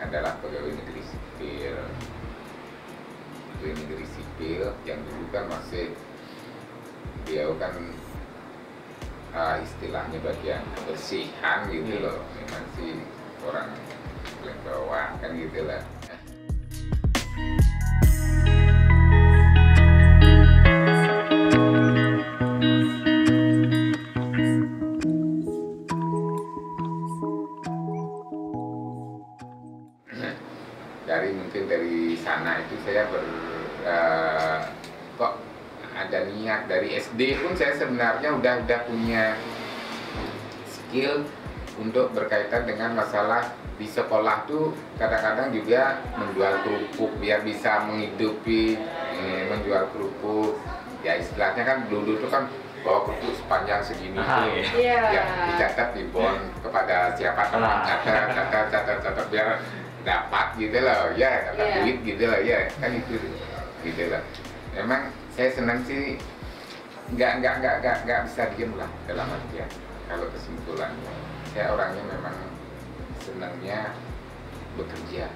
adalah pegawai negeri sipil. Pegawai negeri sipil yang dulu kan masih beliau kan uh, istilahnya bagian kebersihan gitu loh. Memang sih orang bawah kan gitu lah. Itu saya ber uh, kok ada niat dari SD pun saya sebenarnya udah udah punya skill untuk berkaitan dengan masalah di sekolah tuh kadang-kadang juga menjual kerupuk biar bisa menghidupi eh, menjual kerupuk. Ya istilahnya kan dulu tuh kan bawa kerupuk sepanjang segini Ah, tuh. iya. ya dicatat di bon kepada siapa teman catat catat catat catat biar dapat gitu loh ya dapat Iya. duit gitu loh ya kan itu gitu loh. Memang saya senang sih nggak nggak nggak nggak nggak bisa diem lah dalam artian kalau kesimpulannya. Saya orangnya memang senangnya bekerja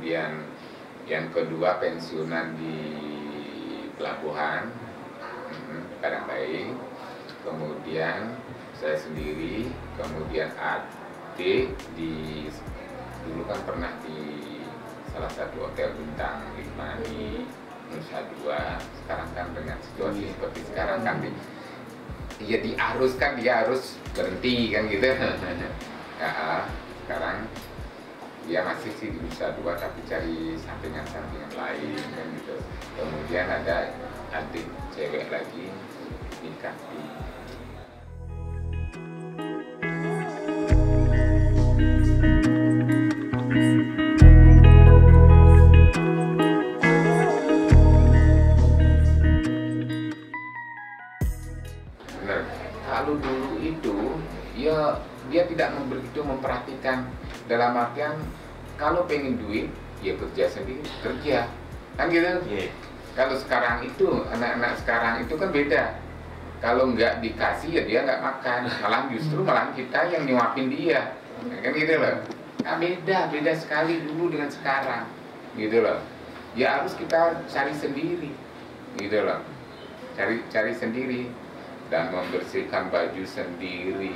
kemudian yang kedua pensiunan di pelabuhan. Mm, Padangbaik, kemudian saya sendiri, kemudian adik di dulu kan pernah di salah satu hotel bintang lima di Nusa Dua. Sekarang kan dengan situasi seperti sekarang kan di ya diarus kan dia harus berhenti kan gitu. Ya, sekarang dia masih sih di Nusa Dua tapi cari sampingan-sampingan lain kan gitu. Kemudian ada adik cewek lagi nikah di dalam artian kalau pengen duit ya kerja sendiri kerja kan gitu. Iya. Kalau sekarang itu anak-anak sekarang itu kan beda. Kalau nggak dikasih ya dia nggak makan. Malah justru malah kita yang nyuapin dia. Kan gitu loh. Nah, beda, beda sekali dulu dengan sekarang. Gitu loh. Ya harus kita cari sendiri. Gitu loh. Cari cari sendiri dan membersihkan baju sendiri.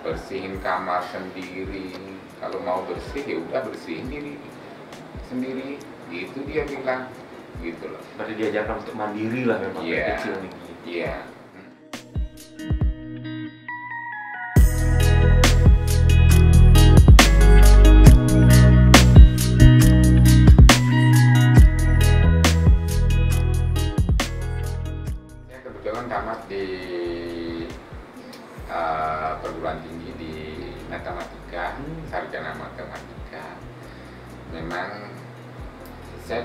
Bersihin kamar sendiri. Kalau mau bersih ya udah bersihin diri sendiri. Gitu dia bilang. Gitu loh. Berarti diajarkan untuk mandiri lah memang Iya. kecil nih. Iya. Saya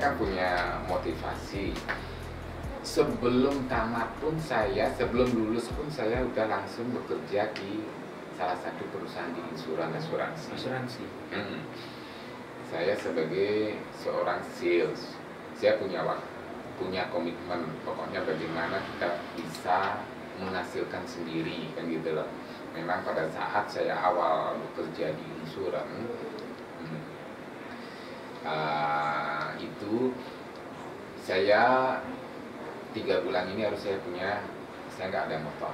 kan punya motivasi sebelum tamat pun saya sebelum lulus pun saya udah langsung bekerja di salah satu perusahaan di insuran asuransi. Asuransi. Mm. Saya sebagai seorang sales, saya punya waktu, punya komitmen pokoknya bagaimana kita bisa menghasilkan sendiri kan gitu loh. Memang pada saat saya awal bekerja di insuran ah, itu saya tiga bulan ini harus saya punya saya nggak ada motor.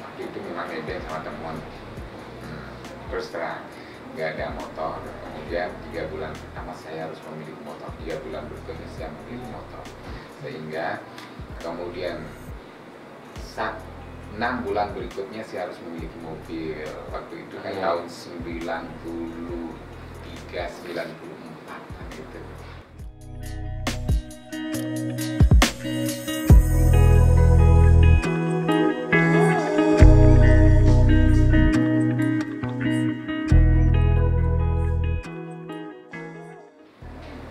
Waktu itu memang nebeng sama temuan. Hmm, terus terang nggak ada motor. Kemudian tiga bulan pertama saya harus memiliki motor. Tiga bulan berikutnya saya memiliki motor. Sehingga kemudian saat enam bulan berikutnya saya harus memiliki mobil. Waktu itu kan Hmm. tahun 9394 gitu.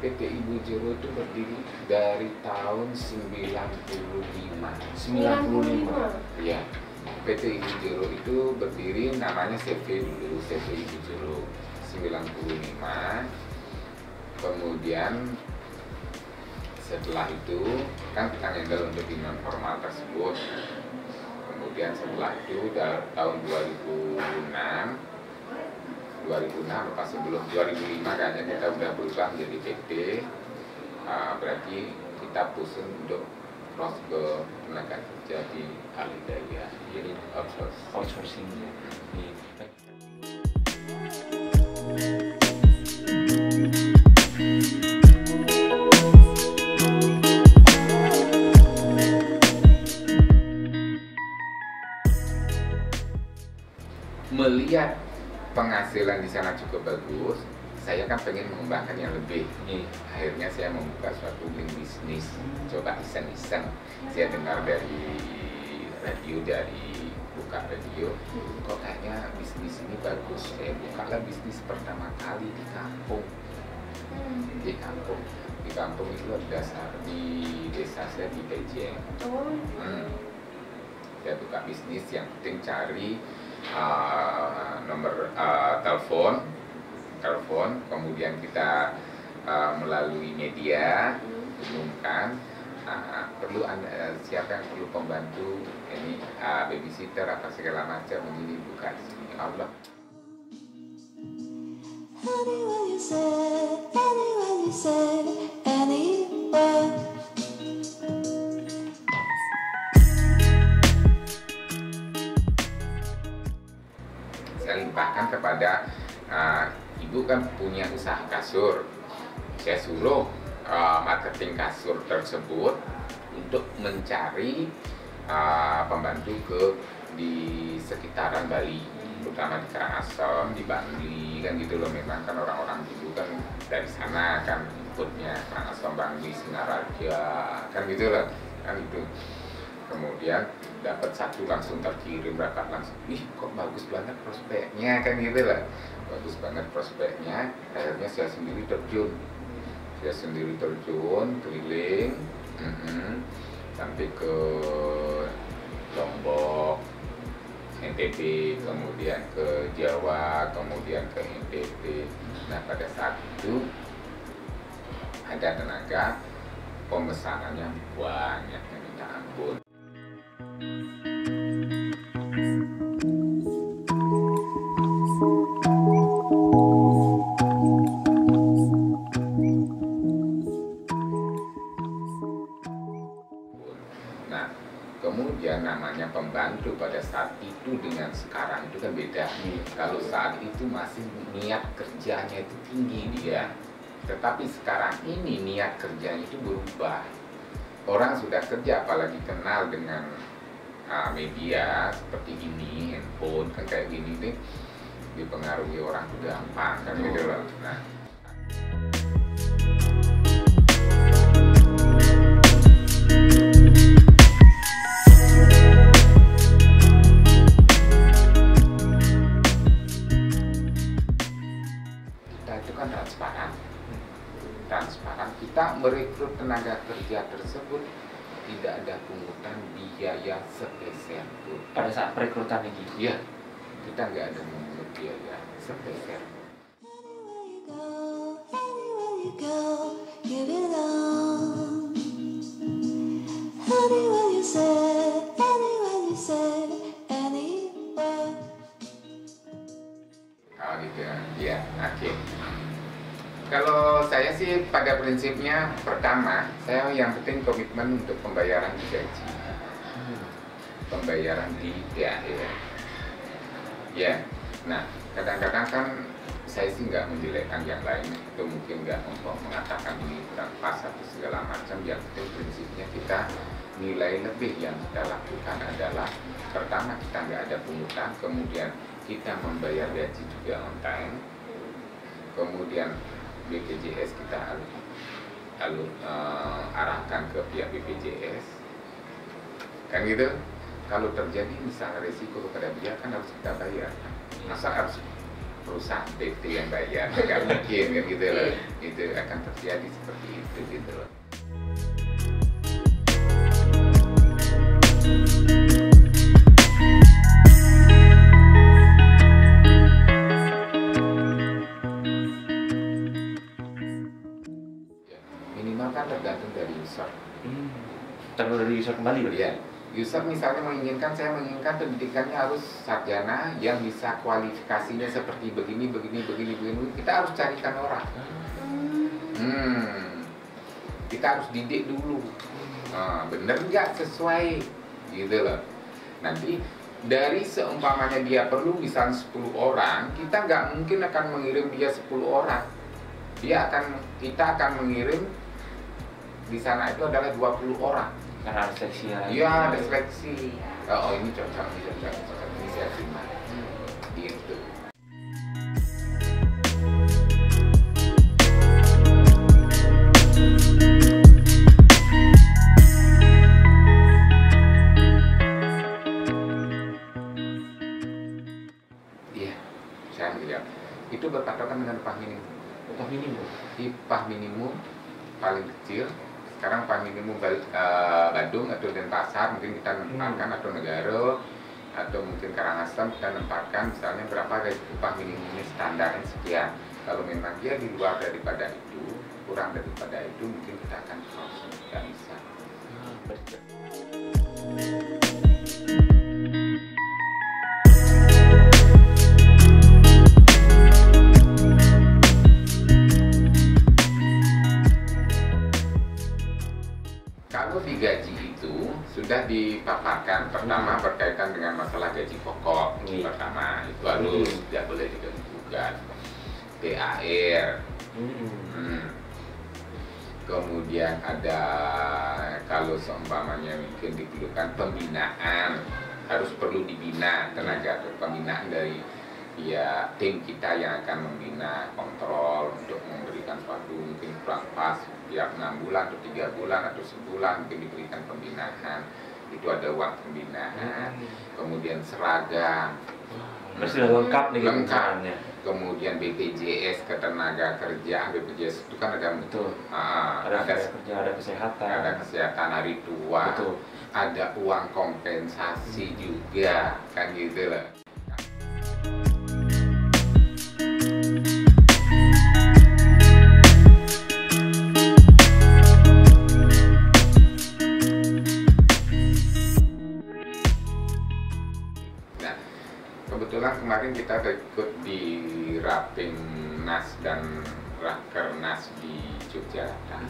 PT Ibu Jero itu berdiri dari tahun 95 95 ya PT Ibu Jero itu berdiri namanya CV dulu CV Ibu Jero 95. Kemudian setelah itu kan kita handle untuk di non formal tersebut. Kemudian setelah itu tahun 2006 2006 apa sebelum 2005 kayaknya kita udah berubah menjadi PT Ah, berarti kita pusing untuk cross ke tenaga kerja di Alidaya jadi outsource Outsourcing. Penghasilan di sana cukup bagus saya kan pengen mengembangkan yang lebih. Iya. akhirnya saya membuka suatu link bisnis coba iseng-iseng. Saya dengar dari radio dari buka radio kok kayaknya bisnis ini bagus. Saya bukalah bisnis pertama kali di kampung. Di kampung. Di kampung itu dasar di desa saya di Beijing Hmm. Saya buka bisnis yang penting cari uh, nomor uh, telepon, telepon, kemudian kita uh, melalui media umumkan. Uh, perlu anda siapa yang perlu pembantu? Ini uh, babysitter apa segala macam ini buka di sini Allah Anywhere you say, anywhere you say, saya limpahkan kepada uh, ibu kan punya usaha kasur. Saya suruh uh, marketing kasur tersebut untuk mencari uh, pembantu ke di sekitaran Bali terutama di Karangasem, di Bangli kan gitu loh. Memang kan orang-orang dulu kan dari sana kan ikutnya Karangasem, Bangli, Singaraja kan gitu loh kan itu kemudian dapat satu langsung terkirim berapa langsung. Ih kok bagus banget prospeknya kan gitu lah. Bagus banget prospeknya. Akhirnya saya sendiri terjun. Saya sendiri terjun keliling sampai ke Lombok NTB kemudian ke Jawa kemudian ke NTB nah pada saat itu ada tenaga pemesanannya banyak yang minta ampun Nah, kemudian namanya pembantu pada saat itu dengan sekarang itu kan beda. Kalau saat itu masih niat kerjanya itu tinggi dia. Tetapi sekarang ini niat kerjanya itu berubah. Orang sudah kerja apalagi kenal dengan uh, media seperti ini, handphone kan kayak gini nih dipengaruhi orang itu gampang kan gitu loh. Nah, kita itu kan transparan. Transparan. Kita merekrut tenaga kerja tersebut tidak ada pungutan biaya sepeser pun Pada saat perekrutan ini. iya kita nggak ada mengungut biaya sepeser pun. Oh gitu ya, Iya. Kalau saya sih pada prinsipnya pertama, saya yang penting komitmen untuk pembayaran di gaji, pembayaran di THR. Ya, nah kadang-kadang kan saya sih nggak menjelekkan yang lain, itu mungkin nggak mau mengatakan ini kurang pas atau segala macam. Yang penting prinsipnya kita nilai lebih yang kita lakukan adalah pertama kita nggak ada pungutan, kemudian kita membayar gaji juga on time, kemudian BPJS kita alur, alur, eh, arahkan ke pihak BPJS, kan gitu. Kalau terjadi misalnya risiko kepada dia kan harus kita bayar. Masa harus perusahaan PT yang bayar? Nggak mungkin kan gitu loh. Itu akan terjadi seperti itu gitu loh. Dari user kembali berarti. ya user misalnya menginginkan saya menginginkan pendidikannya harus sarjana yang bisa kualifikasinya seperti begini begini begini begini. Kita harus carikan orang. Hmm. Kita harus didik dulu. Nah, bener nggak? Sesuai. Gitu loh. Nanti dari seumpamanya dia perlu misalnya 10 orang kita nggak mungkin akan mengirim dia 10 orang. Dia akan kita akan mengirim di sana itu adalah 20 orang Karena ada seleksi ya. Iya ada seleksi. Oh ini cocok, ini cocok, cocok, ini saya mungkin kita nempatkan atau Negara atau mungkin Karangasem kita nempatkan misalnya berapa dari upah minimumnya standarnya sekian. Kalau memang dia di luar daripada itu kurang daripada itu mungkin kita akan cross dipaparkan pertama berkaitan dengan masalah gaji pokok Iya. pertama itu harus Hmm. tidak boleh diganggu gugat THR Hmm. Hmm. Kemudian ada kalau seumpamanya mungkin diperlukan pembinaan harus perlu dibina tenaga pembinaan dari ya tim kita yang akan membina kontrol untuk memberikan suatu mungkin kurang pas tiap enam bulan atau tiga bulan atau sebulan mungkin diberikan pembinaan itu ada uang pembinaan kemudian seragam Berarti sudah lengkap nih Lengkap. kebutuhannya. kemudian BPJS ketenaga kerjaan BPJS itu kan ada Betul. Ah, Ada ada ada kerja, ada kesehatan. ada kesehatan hari tua, Betul. ada uang kompensasi juga, kan gitu loh.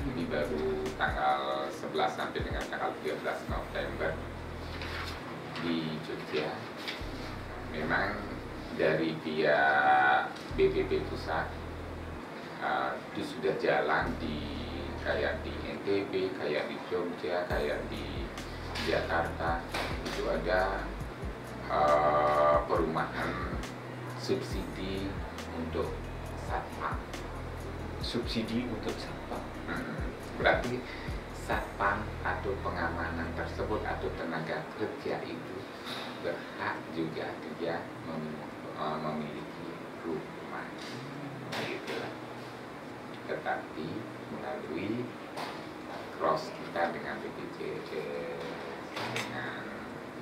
Ini baru tanggal 11 sampai dengan tanggal 13 November di Jogja. Memang dari pihak BPP pusat uh, itu sudah jalan di kayak di NTB, kayak di Jogja, kayak di Jakarta itu ada eh, perumahan subsidi untuk satpam. Subsidi untuk siapa? Berarti satpam atau pengamanan tersebut atau tenaga kerja itu berhak juga dia eh, memiliki rumah. Gitu. Tetapi melalui cross kita dengan BPJS dengan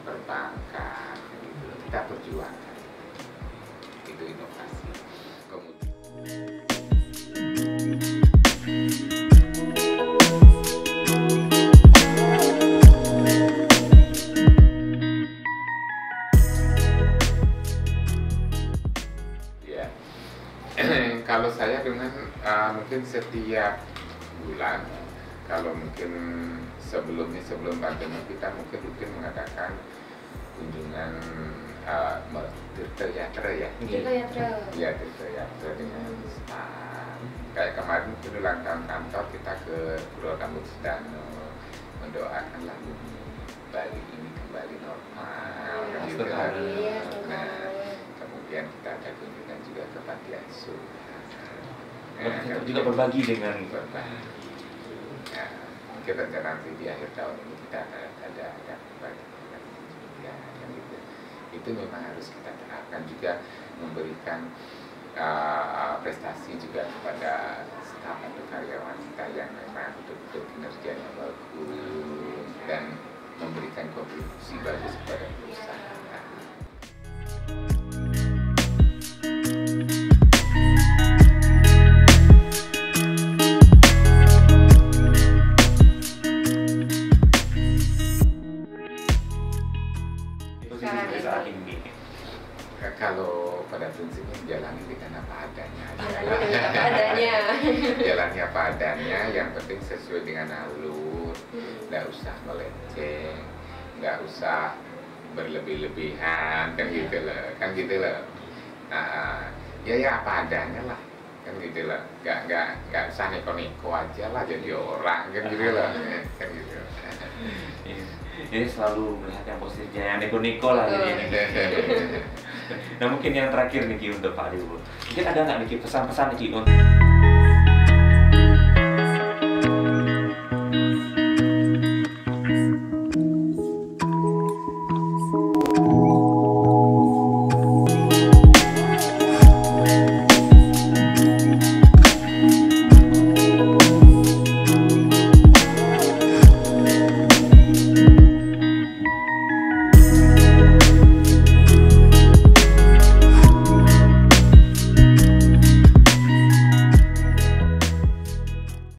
perbankan gitu. kita perjuangkan sebelumnya sebelum pandemi kita mungkin rutin mengadakan kunjungan uh, me- tirta yatra ya, Iya. Kita ya terus. ya tirta yatra dengan staff. Kayak kemarin itu ulang tahun kantor kita ke Pulau Rambut Sedano mendoakanlah bumi Bali ini kembali normal. Iya, kan gitu kan. Iya, Nah, Tuhan. kemudian kita ada kunjungan juga ke panti asuhan Berarti Ya, tetap juga berbagi dengan berbagi ya, rencana nanti di akhir tahun ini kita ada ada juga kan gitu. itu memang harus kita terapkan juga memberikan uh, prestasi juga kepada staf atau karyawan kita yang memang betul-betul kinerjanya bagus dan memberikan kontribusi bagus kepada perusahaan. Pada prinsipnya jalani dengan apa adanya Jalani dengan apa adanya. jalani apa adanya yang penting sesuai dengan alur Hmm. nggak usah melenceng nggak usah berlebih-lebihan kan gitu loh kan gitu loh nah, ya ya apa adanya lah kan gitu loh nggak nggak nggak usah neko-neko aja lah jadi orang kan gitu loh kan gitu Iya. Jadi selalu melihat yang positifnya, yang neko-neko lah jadi ini. Nah mungkin yang terakhir nih untuk Pak Dewo. Mungkin ada nggak nih pesan-pesan nih untuk